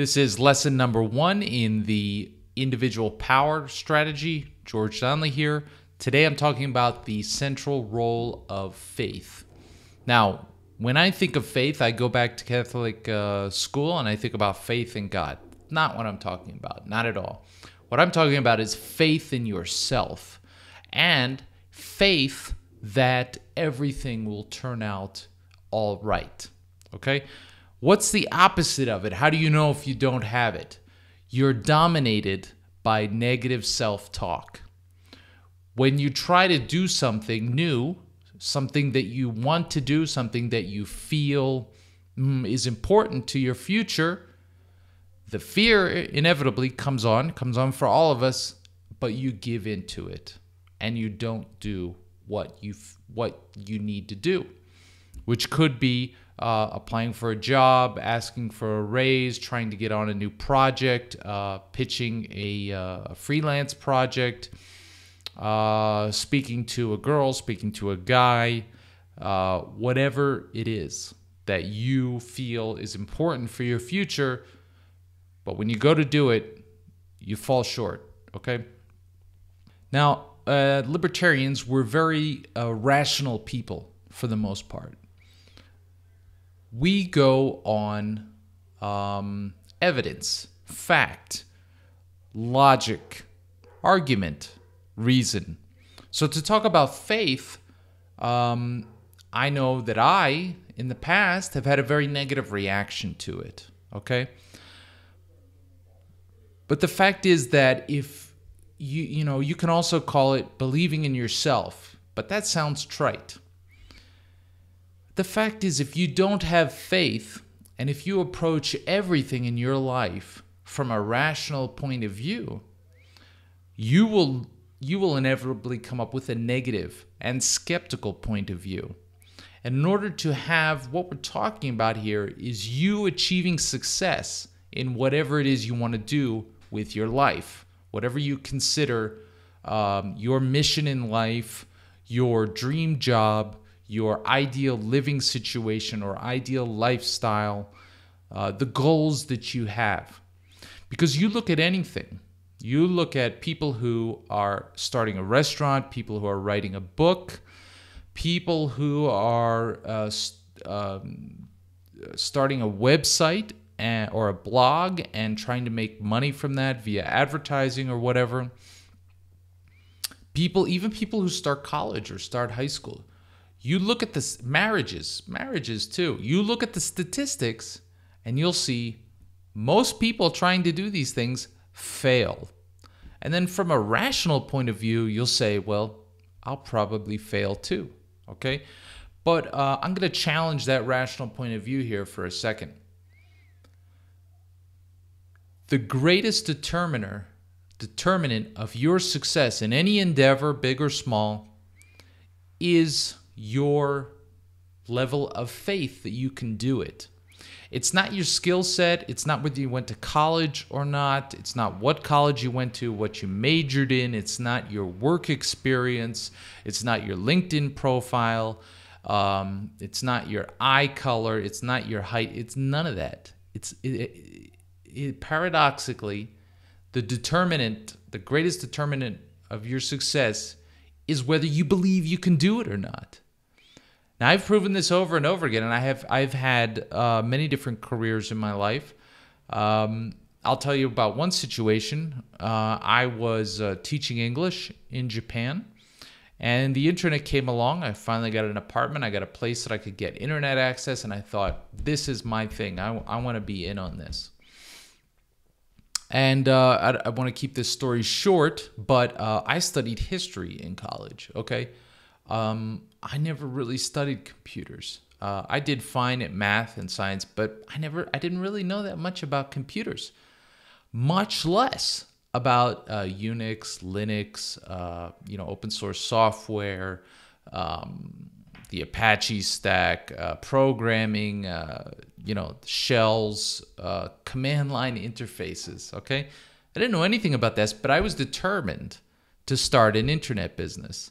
This is lesson number one in the individual power strategy. George Donnelly here. Today I'm talking about the central role of faith. Now, when I think of faith, I go back to Catholic uh, school and I think about faith in God. Not what I'm talking about, not at all. What I'm talking about is faith in yourself and faith that everything will turn out all right. Okay? What's the opposite of it? How do you know if you don't have it? You're dominated by negative self talk. When you try to do something new, something that you want to do, something that you feel mm, is important to your future, the fear inevitably comes on, comes on for all of us, but you give into it and you don't do what you what you need to do, which could be uh, applying for a job, asking for a raise, trying to get on a new project, uh, pitching a, uh, freelance project, uh, speaking to a girl, speaking to a guy, uh, whatever it is that you feel is important for your future. But when you go to do it, you fall short, okay? Now, uh, libertarians were very rational people for the most part we go on um, evidence, fact, logic, argument, reason. So, to talk about faith, um, I know that I, in the past, have had a very negative reaction to it. Okay? But the fact is that if you, you know, you can also call it believing in yourself, but that sounds trite the fact is, if you don't have faith, and if you approach everything in your life from a rational point of view, you will you will inevitably come up with a negative and skeptical point of view. And in order to have what we're talking about here is you achieving success in whatever it is you want to do with your life, whatever you consider um, your mission in life, your dream job, your ideal living situation or ideal lifestyle, uh, the goals that you have. Because you look at anything, you look at people who are starting a restaurant, people who are writing a book, people who are uh, um, starting a website and, or a blog and trying to make money from that via advertising or whatever. People, even people who start college or start high school, you look at the marriages, marriages too. You look at the statistics and you'll see most people trying to do these things fail. And then from a rational point of view, you'll say, well, I'll probably fail too. Okay? But uh, I'm going to challenge that rational point of view here for a second. The greatest determiner, determinant of your success in any endeavor, big or small, is your level of faith that you can do it. It's not your skill set. It's not whether you went to college or not. It's not what college you went to, what you majored in. It's not your work experience. It's not your LinkedIn profile. Um, it's not your eye color. It's not your height. It's none of that. It's it, it, it, paradoxically, the determinant, the greatest determinant of your success is whether you believe you can do it or not. Now I've proven this over and over again, and I have I've had uh, many different careers in my life. Um, I'll tell you about one situation. Uh, I was uh, teaching English in Japan, and the internet came along. I finally got an apartment. I got a place that I could get internet access, and I thought, this is my thing. I, I want to be in on this. And uh, I, I want to keep this story short, but uh, I studied history in college. Okay. Um, I never really studied computers. Uh, I did fine at math and science, but I never, I didn't really know that much about computers, much less about uh, Unix, Linux, uh, you know, open source software, um, the Apache stack, uh, programming, uh, you know, shells, uh, command line interfaces. Okay, I didn't know anything about this, but I was determined to start an internet business.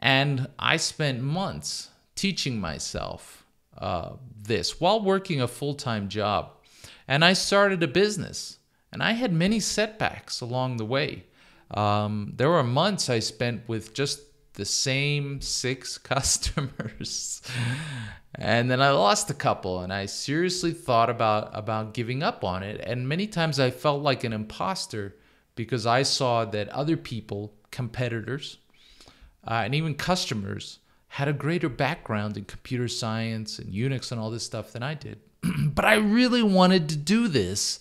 And I spent months teaching myself uh, this while working a full time job. And I started a business, and I had many setbacks along the way. Um, there were months I spent with just the same six customers. and then I lost a couple and I seriously thought about about giving up on it. And many times I felt like an imposter because I saw that other people, competitors, uh, and even customers had a greater background in computer science and Unix and all this stuff than I did. but I really wanted to do this.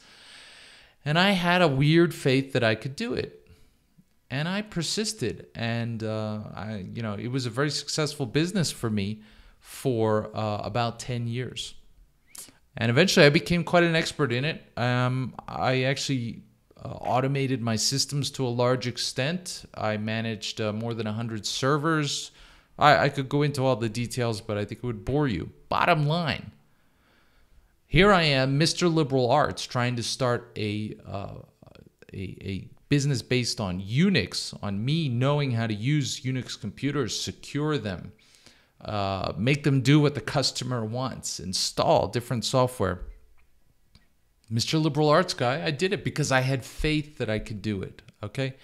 And I had a weird faith that I could do it. And I persisted. And, uh, I, you know, it was a very successful business for me for uh, about 10 years. And eventually I became quite an expert in it. Um, I actually uh, automated my systems to a large extent. I managed uh, more than 100 servers. I, I could go into all the details, but I think it would bore you. Bottom line here I am, Mr. Liberal Arts, trying to start a, uh, a, a business based on Unix, on me knowing how to use Unix computers, secure them, uh, make them do what the customer wants, install different software. Mr. Liberal Arts guy, I did it because I had faith that I could do it. Okay.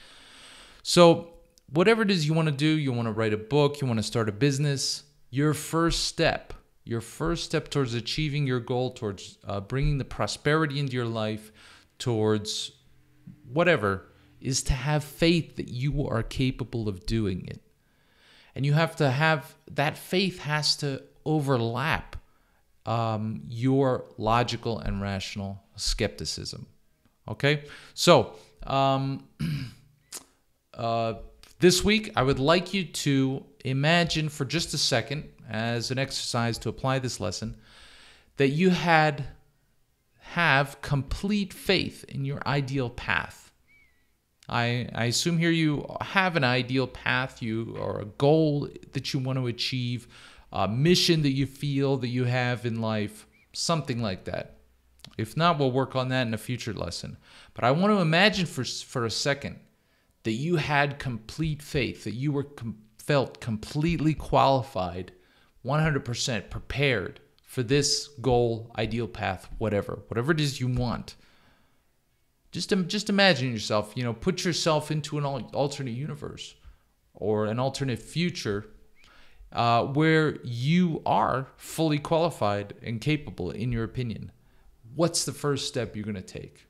So, whatever it is you want to do, you want to write a book, you want to start a business, your first step, your first step towards achieving your goal, towards uh, bringing the prosperity into your life, towards whatever, is to have faith that you are capable of doing it. And you have to have that faith has to overlap um, your logical and rational skepticism. Okay? So, um, uh, this week, I would like you to imagine for just a second, as an exercise to apply this lesson, that you had have complete faith in your ideal path. I, I assume here you have an ideal path, you or a goal that you want to achieve, a mission that you feel that you have in life, something like that. If not, we'll work on that in a future lesson. But I want to imagine for, for a second that you had complete faith, that you were com- felt completely qualified, 100% prepared for this goal, ideal path, whatever, whatever it is you want. Just, just imagine yourself, you know, put yourself into an alternate universe or an alternate future uh, where you are fully qualified and capable, in your opinion. What's the first step you're going to take?